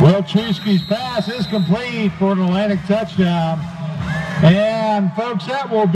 Well, Trusky's pass is complete for an Atlantic touchdown. And folks, that will be